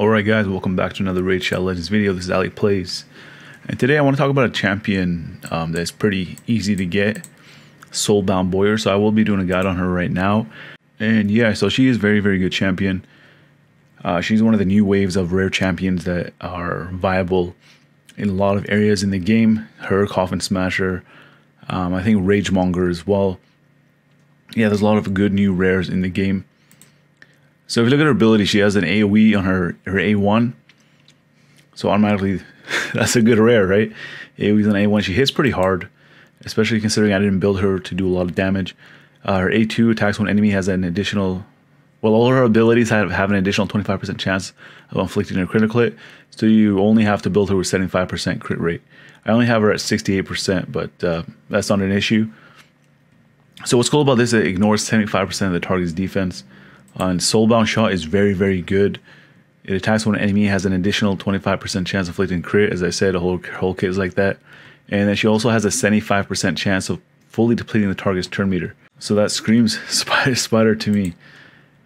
Alright guys, welcome back to another Raid Shadow Legends video. This is Ali Plays. And today I want to talk about a champion um, that's pretty easy to get. Soulbond Bowyer. So I will be doing a guide on her right now. And yeah, so she is very, very good champion. Uh, she's one of the new waves of rare champions that are viable in a lot of areas in the game. Her, Coffin Smasher, um, I think Ragemonger as well. Yeah, there's a lot of good new rares in the game. So if you look at her ability, she has an AoE on her, her A1. So automatically, that's a good rare, right? AoE's on A1. She hits pretty hard, especially considering I didn't build her to do a lot of damage. Uh, her A2 attacks when enemy has an additional... Well, all her abilities have, have an additional 25% chance of inflicting a critical hit. So you only have to build her with 75% crit rate. I only have her at 68%, but uh, that's not an issue. So what's cool about this is it ignores 75% of the target's defense. And Soulbound Shot is very, very good. It attacks when an enemy has an additional 25% chance of inflicting crit. As I said, a whole, whole kit is like that. And then she also has a 75% chance of fully depleting the target's turn meter. So that screams spider, spider to me.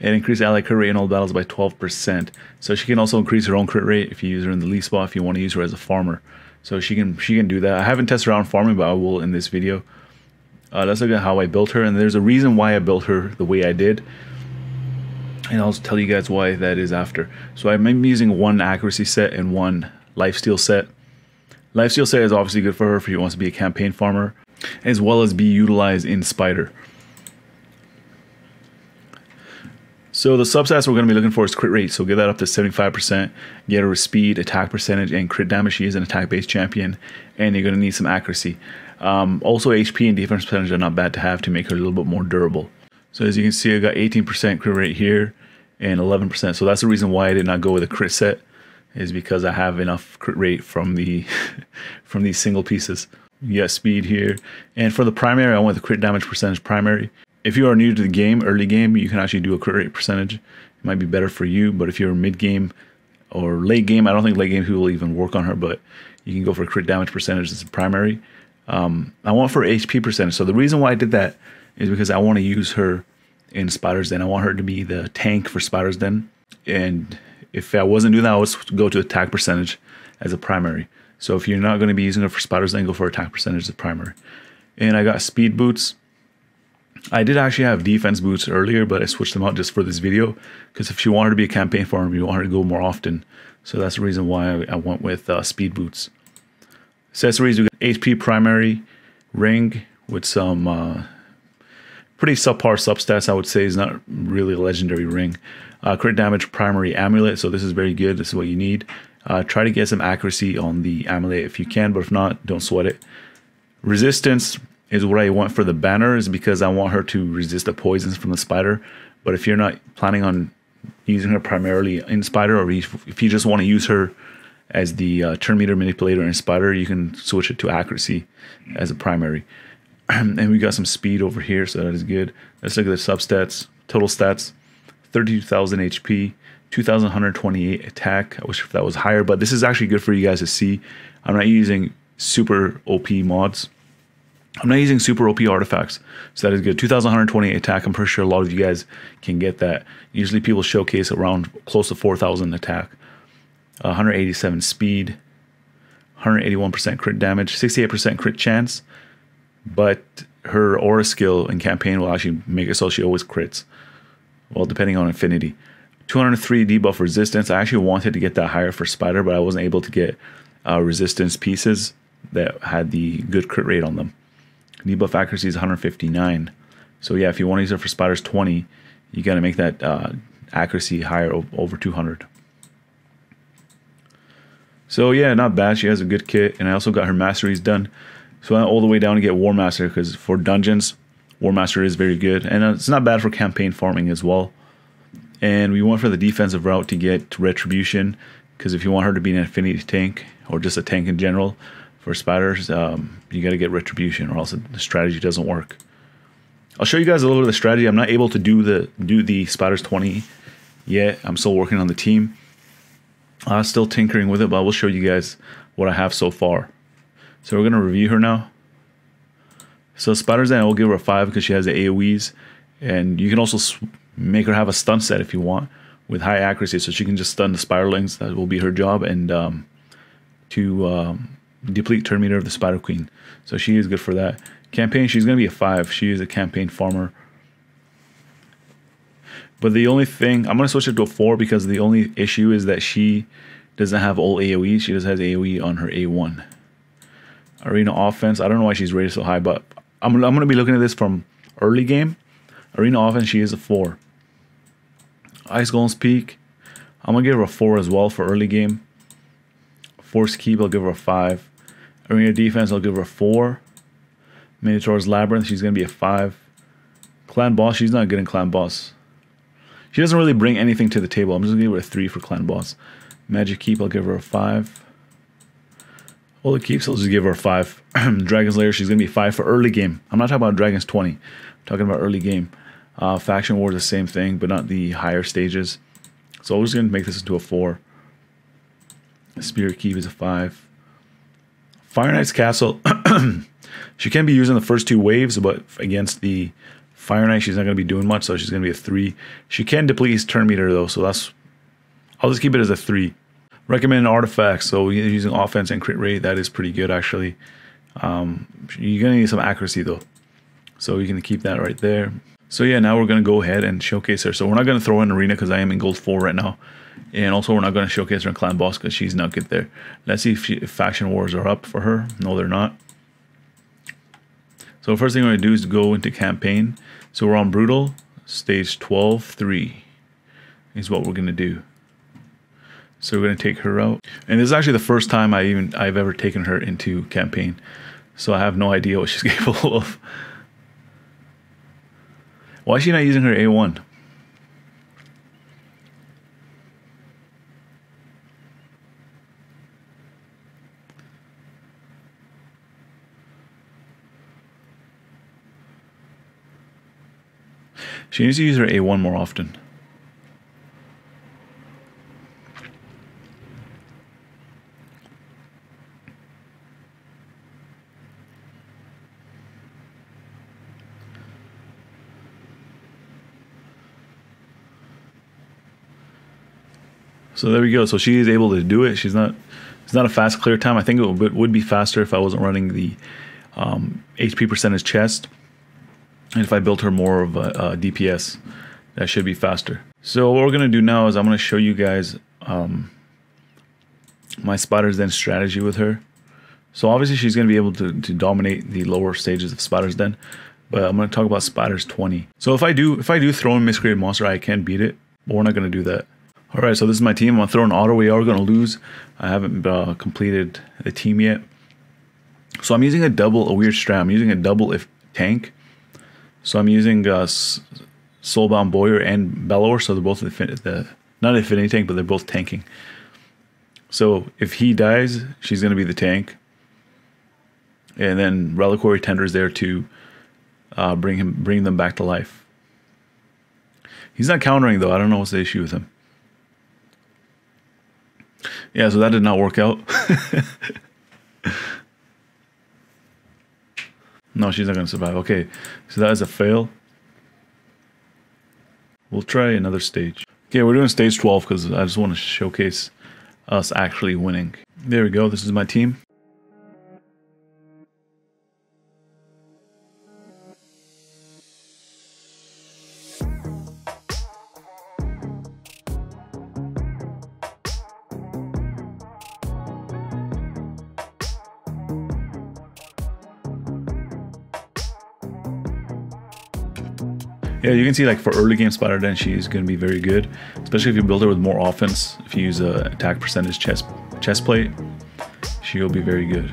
And increase ally crit rate in all battles by 12%. So she can also increase her own crit rate if you use her in the lead spot, if you want to use her as a farmer. So she can she can do that. I haven't tested around farming, but I will in this video. Uh, let's look at how I built her. And there's a reason why I built her the way I did and I'll tell you guys why that is after. So I'm using one accuracy set and one lifesteal set. Lifesteal set is obviously good for her if she wants to be a campaign farmer, as well as be utilized in Spider. So the substats we're going to be looking for is crit rate. So get that up to 75%. Get her speed, attack percentage, and crit damage. She is an attack-based champion, and you're going to need some accuracy. Um, also, HP and defense percentage are not bad to have to make her a little bit more durable. So as you can see, I got 18% crit rate here and 11%. So that's the reason why I did not go with a crit set is because I have enough crit rate from the from these single pieces. You got speed here. And for the primary, I went the crit damage percentage primary. If you are new to the game, early game, you can actually do a crit rate percentage. It might be better for you, but if you're mid game or late game, I don't think late game people will even work on her, but you can go for crit damage percentage as a primary. Um, I want for HP percentage. So the reason why I did that is because I want to use her in Spider's Den. I want her to be the tank for Spider's Den. And if I wasn't doing that, I would go to attack percentage as a primary. So if you're not going to be using her for Spider's Den, go for attack percentage as a primary. And I got speed boots. I did actually have defense boots earlier, but I switched them out just for this video. Because if you want her to be a campaign farmer, you want her to go more often. So that's the reason why I went with uh, speed boots. Accessories, we got HP primary, ring with some uh, pretty subpar substats, I would say. is not really a legendary ring. Uh, crit damage primary amulet, so this is very good. This is what you need. Uh, try to get some accuracy on the amulet if you can, but if not, don't sweat it. Resistance is what I want for the banner, is because I want her to resist the poisons from the spider. But if you're not planning on using her primarily in spider, or if you just want to use her as the uh, turn meter manipulator in spider, you can switch it to accuracy as a primary. and we got some speed over here, so that is good. Let's look at the substats. Total stats, 32,000 HP, 2,128 attack. I wish that was higher, but this is actually good for you guys to see. I'm not using super OP mods. I'm not using super OP artifacts, so that is good. 2,128 attack. I'm pretty sure a lot of you guys can get that. Usually people showcase around close to 4,000 attack. Uh, 187 speed, 181% crit damage, 68% crit chance, but her aura skill in campaign will actually make it so she always crits. Well, depending on affinity. 203 debuff resistance. I actually wanted to get that higher for Spider, but I wasn't able to get uh, resistance pieces that had the good crit rate on them. Debuff accuracy is 159. So yeah, if you want to use it for Spider's 20, you got to make that uh, accuracy higher over 200. So yeah, not bad. She has a good kit, and I also got her masteries done. So I went all the way down to get War Master because for dungeons, War Master is very good. And it's not bad for campaign farming as well. And we went for the defensive route to get Retribution because if you want her to be an affinity tank or just a tank in general for spiders, um, you got to get Retribution or else the strategy doesn't work. I'll show you guys a little bit of the strategy. I'm not able to do the do the spiders 20 yet. I'm still working on the team. I'm uh, still tinkering with it, but I will show you guys what I have so far. So we're going to review her now. So Spider's Den, I will give her a 5 because she has the AoEs. And you can also make her have a stun set if you want with high accuracy, so she can just stun the spiderlings. That will be her job, and um, to um, deplete turn meter of the Spider Queen. So she is good for that. Campaign, she's going to be a five. She is a campaign farmer. But the only thing I'm going to switch it to a four because the only issue is that she doesn't have all AOE. She just has AOE on her A1. Arena offense, I don't know why she's rated so high, but I'm, I'm going to be looking at this from early game. Arena offense, she is a 4. Ice Golems Peak, I'm going to give her a 4 as well for early game. Force Keep, I'll give her a 5. Arena Defense, I'll give her a 4. Minotaur's Labyrinth, she's going to be a 5. Clan Boss, she's not good in Clan Boss. She doesn't really bring anything to the table. I'm just going to give her a 3 for Clan Boss. Magic Keep, I'll give her a 5. Well, it keeps, let's just give her five. Dragon's Lair, she's gonna be five for early game. I'm not talking about Dragon's 20. I'm talking about early game. Uh, Faction War is the same thing, but not the higher stages. So we're just gonna make this into a four. Spirit Keep is a five. Fire Knight's Castle. she can be using the first two waves, but against the Fire Knight, she's not going to be doing much, so she's going to be a three. She can deplete his turn meter, though, so that's... I'll just keep it as a three. Recommended artifacts. So using offense and crit rate, that is pretty good actually. Um, you're to need some accuracy though, so you can keep that right there. So yeah, now we're to go ahead and showcase her. So we're not to throw in arena because I am in gold four right now. And also, we're not to showcase her in Clan Boss because she's not good there. Let's see if, she, if Faction Wars are up for her. No, they're not. So first thing we're to do is go into campaign. So we're on Brutal, stage 12, 3 is what we're to do. So we're going to take her out. And this is actually the first time I even I've ever taken her into campaign. So I have no idea what she's capable of. Why is she not using her A1? She needs to use her A1 more often. So there we go. So she is able to do it. She's not. It's not a fast clear time. I think it would, would be faster if I wasn't running the um, HP percentage chest. And if I built her more of a, a DPS, that should be faster. So what we're going to do now is I'm to show you guys um, my Spider's Den strategy with her. So obviously she's going to be able to, to dominate the lower stages of Spider's Den, but I'm going to talk about Spider's 20. So if I do if I do throw in Miscreated Monster, I can beat it, but we're not going to do that. All right, so this is my team. I'm going to throw an auto. We are going to lose. I haven't uh, completed the team yet. So I'm using a double, a weird strat. I'm using a double if tank. So I'm using uh, Soulbond Bowyer and Bellower, so they're both the not Affinity Tank, but they're both tanking. So if he dies, she's going to be the tank, and then Reliquary Tender is there to uh, bring him, bring them back to life. He's not countering though. I don't know what's the issue with him. Yeah, so that did not work out. No, she's not going to survive. Okay, so that is a fail. We'll try another stage. Okay, we're doing stage 12 because I just want to showcase us actually winning. There we go. This is my team. Yeah, you can see like for early game Spider Den, she's going to be very good, especially if you build her with more offense. If you use a attack percentage chest chest plate, she'll be very good.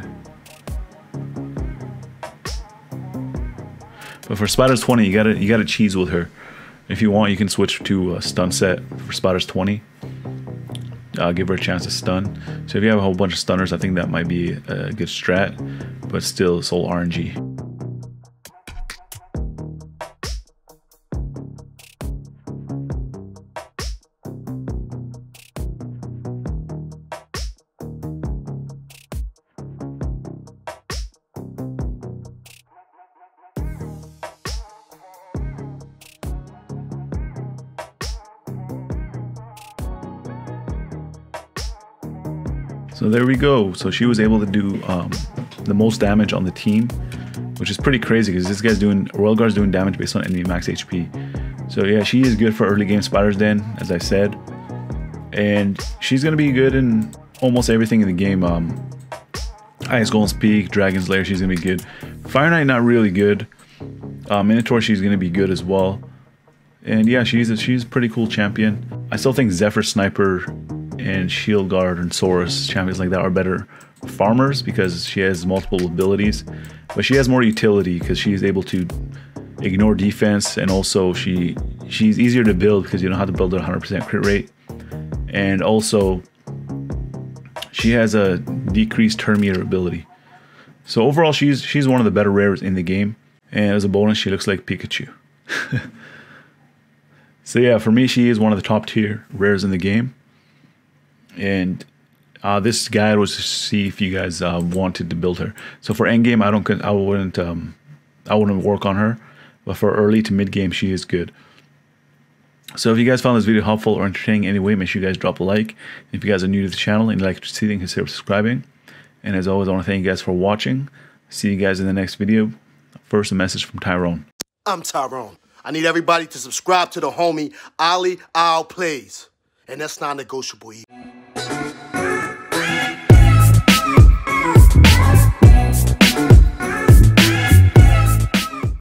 But for Spider's 20, you gotta you gotta cheese with her. If you want, you can switch to a stun set for Spider's 20. Uh, give her a chance to stun. So if you have a whole bunch of stunners, I think that might be a good strat, but still, it's all RNG. So there we go. So she was able to do um, the most damage on the team, which is pretty crazy because this guy's doing Royal Guard's doing damage based on enemy max HP. So yeah, she is good for early game Spider's Den, as I said, and she's gonna be good in almost everything in the game. Um, Ice Golem's Peak, Dragon's Lair, she's gonna be good. Fire Knight not really good. Uh, Minotaur, she's gonna be good as well. And yeah, she's a, she's a pretty cool champion. I still think Zephyr Sniper and Shield Guard and Saurus champions like that are better farmers because she has multiple abilities, but she has more utility because she is able to ignore defense and also she she's easier to build because you don't have to build at 100% crit rate, and also she has a decreased turn meter ability. So overall, she's she's one of the better rares in the game, and as a bonus, she looks like Pikachu. so yeah, for me, she is one of the top tier rares in the game and uh, this guide was to see if you guys uh, wanted to build her. So for end game, I don't, I wouldn't, um, I wouldn't work on her, but for early to mid game, she is good. So if you guys found this video helpful or entertaining in any way, make sure you guys drop a like. If you guys are new to the channel and you like to see things, consider subscribing. And as always, I want to thank you guys for watching. See you guys in the next video. First, a message from Tyrone. I'm Tyrone. I need everybody to subscribe to the homie Ali Al Plays. And that's non-negotiable either.